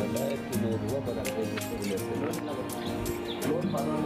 पंचायत में हुआ बदल गई उसको रिलेटेड लोन पाना